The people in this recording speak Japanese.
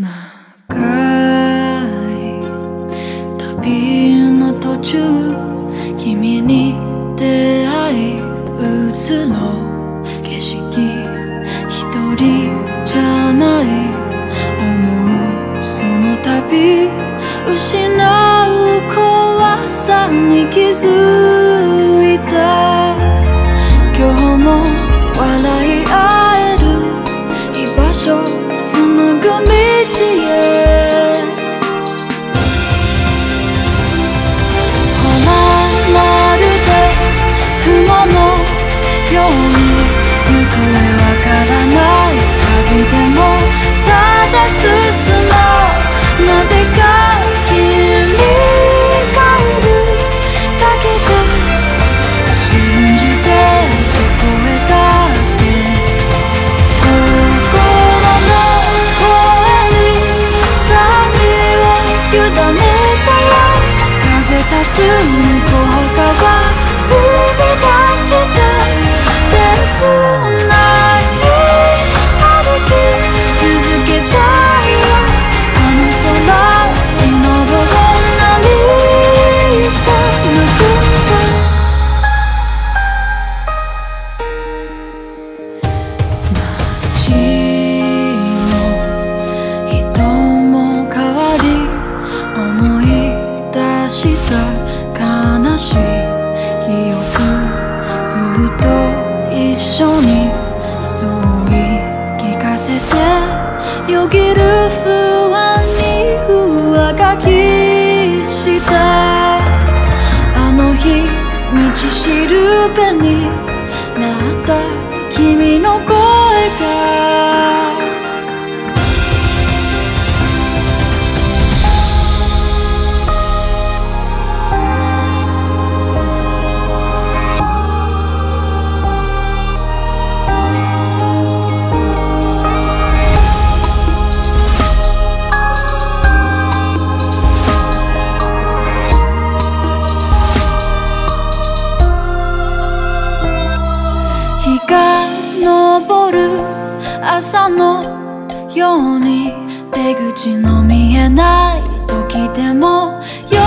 長い旅の途中君に出会い移ろう景色。一人じゃない。思うその度失う怖さに気づ道へ風立つ向こ一緒にそう言い聞かせてよぎる不安に上書きしたあの日道しるべになった君の声が朝のように出口の見えない時でも夜